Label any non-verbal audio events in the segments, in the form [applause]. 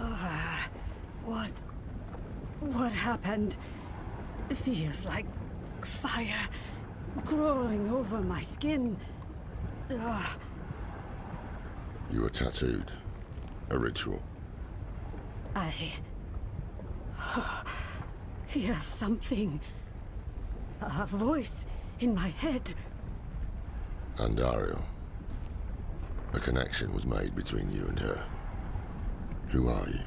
Ah, what... What happened? Feels like fire crawling over my skin. Ugh. You were tattooed. A ritual. I... [sighs] hear something. A voice in my head. Andariel. A connection was made between you and her. Who are you?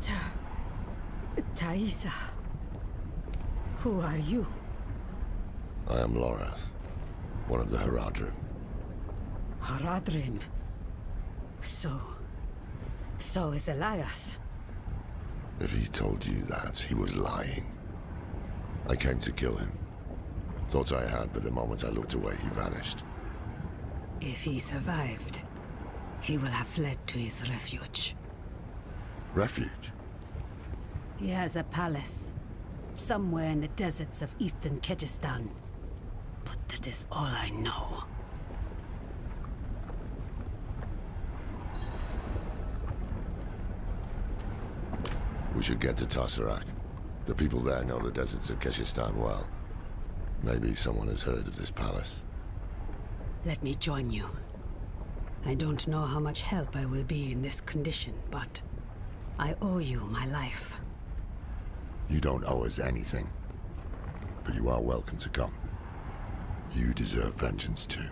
Ta... Taissa. Who are you? I am Lorath, one of the Horadrim. Horadrim. So... So is Elias. If he told you that, he was lying. I came to kill him. Thought I had, but the moment I looked away, he vanished. If he survived, he will have fled to his refuge. Refuge? He has a palace. Somewhere in the deserts of eastern Kehjistan. But that is all I know. We should get to Tarsarak. The people there know the deserts of Kehjistan well. Maybe someone has heard of this palace. Let me join you. I don't know how much help I will be in this condition, but I owe you my life. You don't owe us anything. But you are welcome to come. You deserve vengeance too.